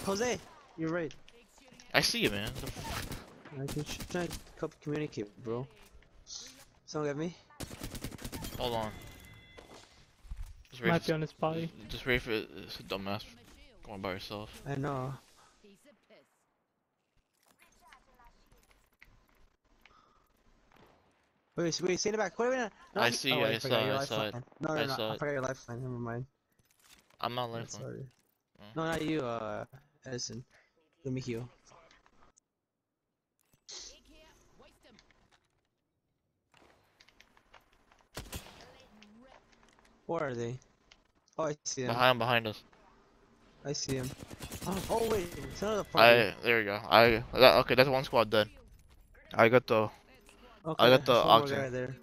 Jose, you're right. I see you, man. I can try to communicate, bro. Someone get me? Hold on. Just Might for, be on his body. just wait for this dumbass going by herself. I know. Wait, wait, stay in the back. Wait, wait, no, no, I see, oh, I forgot saw, your I saw it. lifeline. No, no, I no, saw I forgot your lifeline. Never mind. I'm not I'm lifeline. sorry. Oh. No, not you, uh, Edison. Let me heal. Where are they? Oh, I see them. Behind, behind us. I see him. Oh, oh wait, it's another party. I there we go. I that, okay. That's one squad dead. I got the okay, I got the there's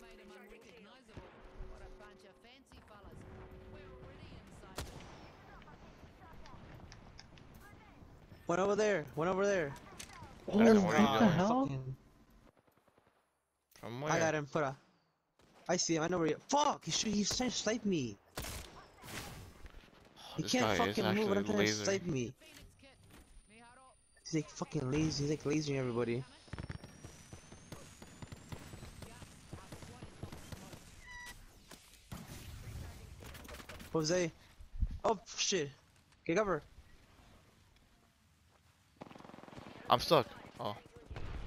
one more oxen. guy there. One over there. One over there. Oh, Where are what going? the hell? from where? I got him. Put a. I see him. I know where he. Fuck! He should. He's trying to snipe me. Oh, He can't fucking move. But I'm trying to laser. snipe me. He's like fucking lazy. He's like lasering everybody. Jose. Oh shit. Get cover. I'm stuck. Oh,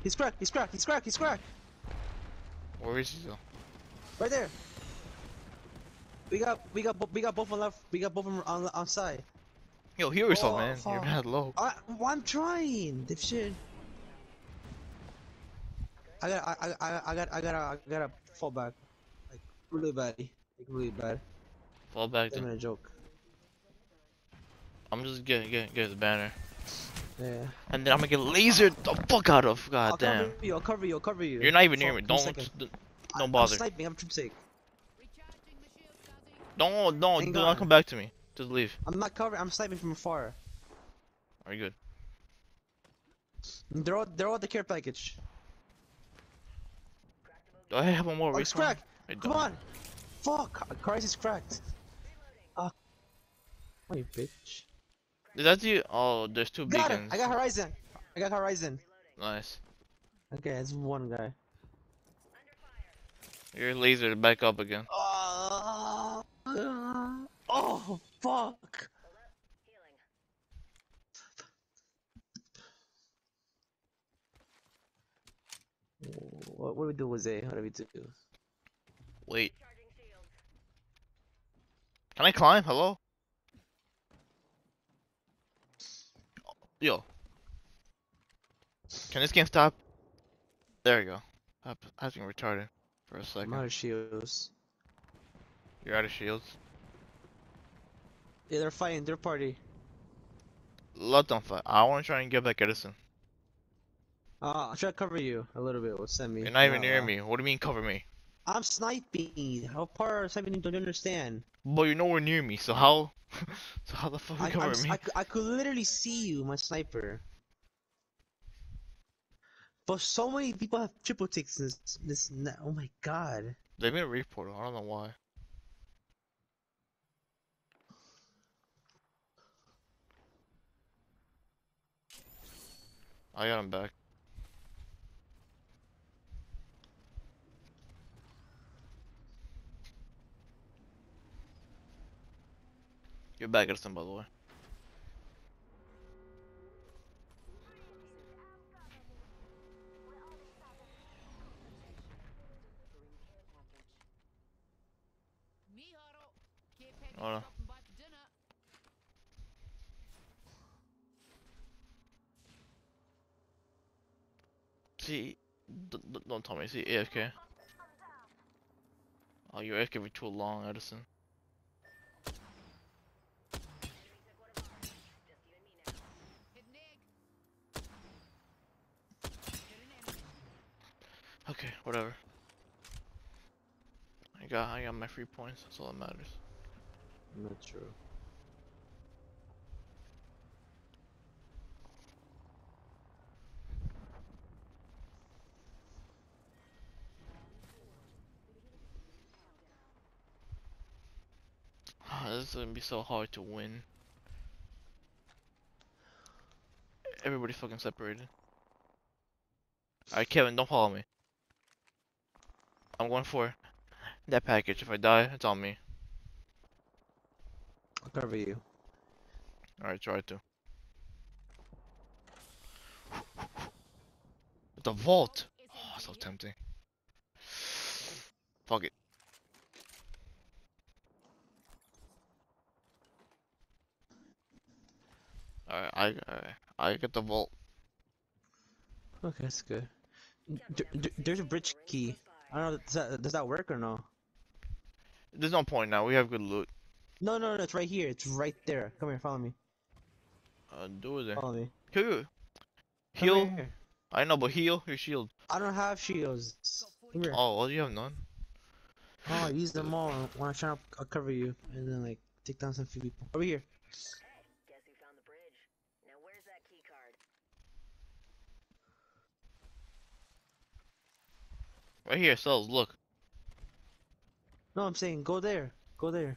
He's cracked. He's cracked. He's cracked. He's cracked. where is he though? Right there. We got. We got. We got both on left. We got both on on, on side. Yo, heal yourself, Oh, man. You're oh. mad low. I, well, I'm trying. This shit. I got. I, I, I, I got. I got. I got to fall back. Like really bad. Like really bad. Fall back. I'm a joke. I'm just getting get get the banner, Yeah. and then I'm gonna get lasered the fuck out of. God I'll damn. cover you. I'll cover you. I'll cover you. You're not even near me. Don't second. d- I- don't bother. I'm sniping. I'm troop sake. don't don't do not come back to me. Just leave. I'm not covering. I'm sniping from afar. Are you good? They're all. They're all the care package. Do I have one more Oh, it's cracked. I Come don't. on. Fuck. Christ is cracked. Ah. You bitch. Did that you? Oh, there's two Got it. I got Horizon. I got Horizon. Nice. Okay, it's one guy. Your laser back up again. Oh, oh fuck. What, what do we do, with Jose? What do we do? Wait. Can I climb? Hello? Yo. Can this game stop? There you go. I was being retarded for a I'm second. out of shields. You're out of shields. Yeah, they're fighting. Their party. Let them fight. I want to try and get back Edison. Uh, I'll try to cover you a little bit. Will send me. You're not even Uh, near me. What do you mean cover me? I'm sniping. How far sniping? You don't you understand? But you're nowhere near me, so how? so how the fuck you I, cover me? I, I could literally see you, my sniper. But so many people have Triple Takes in this. this oh my god. They made a reef portal. I don't know why. I got him back. You're back, Edison, by the way. See, d- d- don't tell me. See, AFK. Oh, you're AFK for too long, Edison. Okay, whatever. I got, I got my free points. That's all that matters. I'm Not true. Ah, this is gonna be so hard to win. Everybody fucking separated. Alright, Kevin, don't follow me. I'm going for that package. If I die, it's on me. I'll cover you. Alright, try to. The vault! Oh, so tempting. Fuck it. Alright, I, alright, I get the vault. Okay, that's good. D there's a bridge key. I don't know. Does that does that work or no? There's no point now. We have good loot. No, no, no. It's right here. It's right there. Come here. Follow me. Uh, do it there. Follow me. Kill you. Heal. I know, but heal your shield. I don't have shields. Come here. Oh, well, you have none. Oh, I use them all when I try to cover you and then like take down some few people. Over here. Guess who found the bridge? Now where's that key card? Right here, cells. Look. No, I'm saying go there. Go there.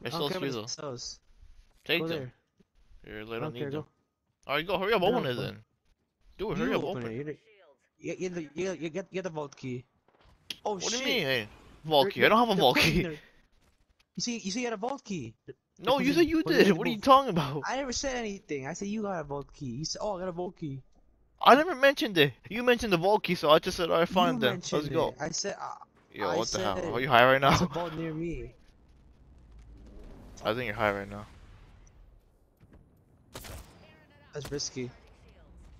Crew's over I don't cells the though. cells. Take Go them. there. Here, I they don't need Go. them. Alright, go. Hurry up. Open it then. Do it. You Hurry up. open Open it. it. You're the, Shields. you, you, you, you get get the vault key. Oh What shit! do you mean? Hey, vault key. I don't have a vault key. You see, you see, you had a vault key. No, you said you did. What are you talking about? I never said anything. I said you got a vault key. You said, oh, I got a vault key. I never mentioned it. You mentioned the vault key, so I just said, alright, fine then. Let's mentioned go. it. I said, uh, Yo, I what the hell? Are you high right there's a now? vault near me. I think you're high right now. That's risky.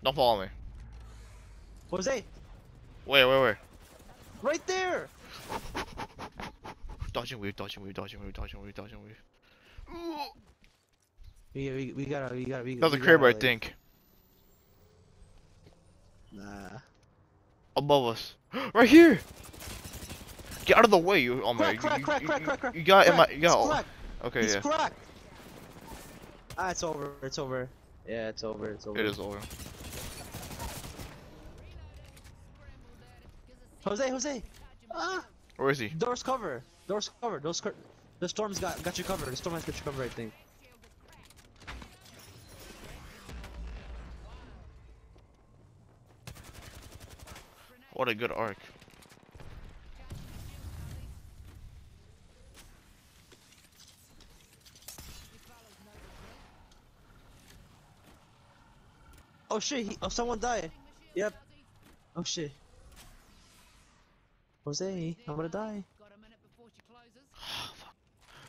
Don't follow me. Jose, Wait, wait, wait. right there. Dodging weave, dodging weave, dodging weave, dodging weave, dodging weave. Ooh. We, we, we gotta, we gotta, we, That's a crib, gotta, I like- think. Nah. Above us. right here! Get out of the way, you. Oh my. Crack, you, crack, you, crack, you, crack, crack, you got in my. Crack. You got. It's cracked. Okay, He's yeah. cracked. Ah, it's over. It's over. Yeah, it's over. It's over. It is over. Jose, Jose. Ah, Where is he? doors cover. Doors cover. Doors co The storm's got got you covered. The storm has got you covered. I think. What a good arc. Oh shit! He, oh, someone died. Yep. Oh shit. Jose, I'm gonna die.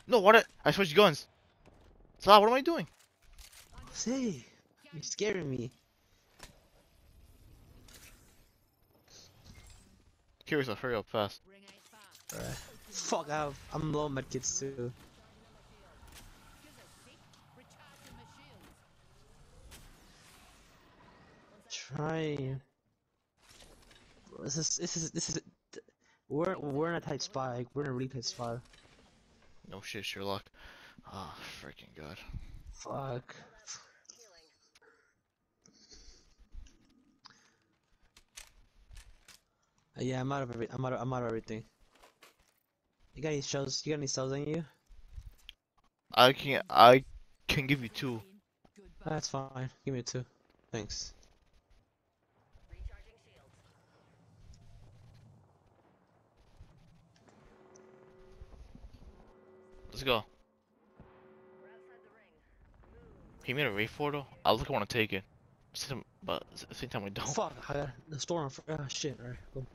No, what? a- I switched guns. Salah, what am I doing? Jose, you're scaring me. Curious, I'll hurry up fast. Alright. Fuck, out. I'm low medkits too. Try. This is this is this is. We're we're in a tight spot. Like, we're in a really tight spot. No shit, Sherlock. Ah, freaking god. Fuck. Yeah, I'm out of every. I'm out. Of, I'm out of everything. You got any shells? You got any cells on you? I can I can give you two. That's fine. Give me two. Thanks. Let's go. We're outside the ring. Move. He made a raid though. I look I want to take it. But at the same time, I don't. Fuck! I got the storm. Ah, shit. Alright. Go.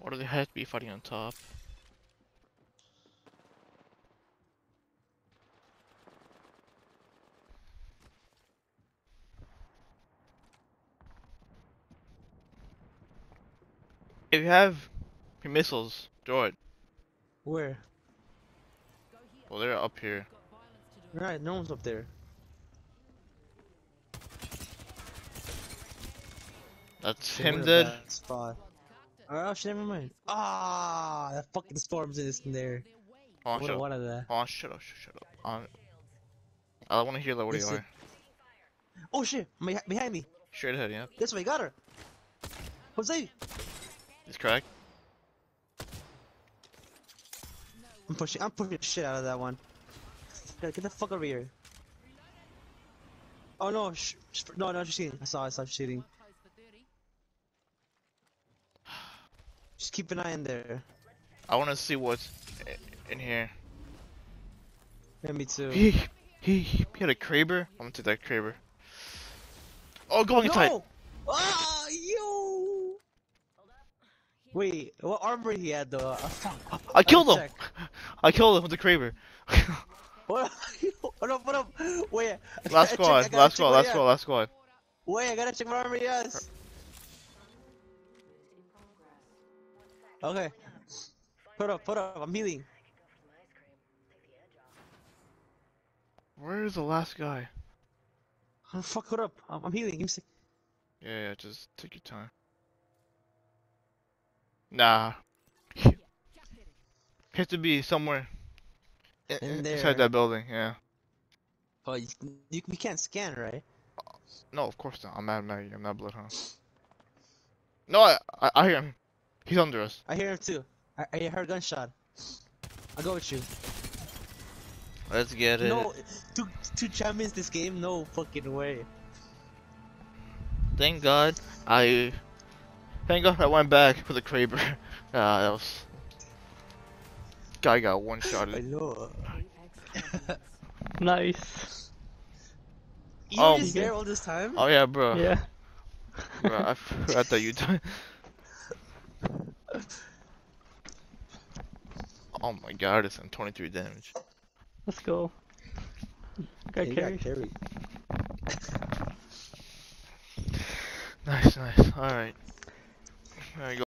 Why do they have to be fighting on top? If you have your missiles, throw it. Where? Well, they're up here. Right. No one's up there. That's him dead. bad Spot. Oh shit, never mind. Ah, that fucking storm's in this in there. On, What, shut up. what are that? Hold on, shut up, shut up. On. I want to hear what you are. Oh shit! Behi- Behind me. Straight ahead, yeah. This way, got her. Jose! He's cracked. I'm pushing. I'm pushing shit out of that one. Get, the fuck over here. Oh no! Sh sh no, no, she's cheating. I saw. I saw she's cheating. Just keep an eye in there. I want to see what's in here. Yeah, me too. He, he, he had a Kraber. I'm gonna take that Kraber. Oh, going. No! Ah, yo! Wait, what armor he had though? I killed him. check. I killed him with the Kraber. What? What up? What up? Wait. Last squad, last squad, last squad, last squad. Wait, I gotta check what armor he Okay. Put up, put up. I'm healing. I could go for some ice cream. Take the edge off. Where is the last guy? Oh, fuck, put up. I'm, I'm healing. Give me sec. Yeah, yeah, just take your time. Nah. He has to be somewhere in, In in- there. inside that building. Yeah. Oh, you, you, we can't scan, right? No, of course not. I'm not Maggie. I'm not Bloodhound. No, I, I, I hear him. He's under us. I hear him too. I, I heard a gunshot. I'll go with you. Let's get it. No, two, two champions this game? No fucking way. Thank God I. Thank God I went back for the Kraber. Ah, that was. Guy got one shot. I know. Nice. You Oh. were just there all this time? Oh yeah, bro. Yeah. Bro, I forgot that you died. Oh my god, it's on 23 damage. Let's go. Got Yeah, you carried. got carried. Nice, nice. Alright. Alright,